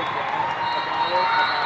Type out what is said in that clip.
aqui, né?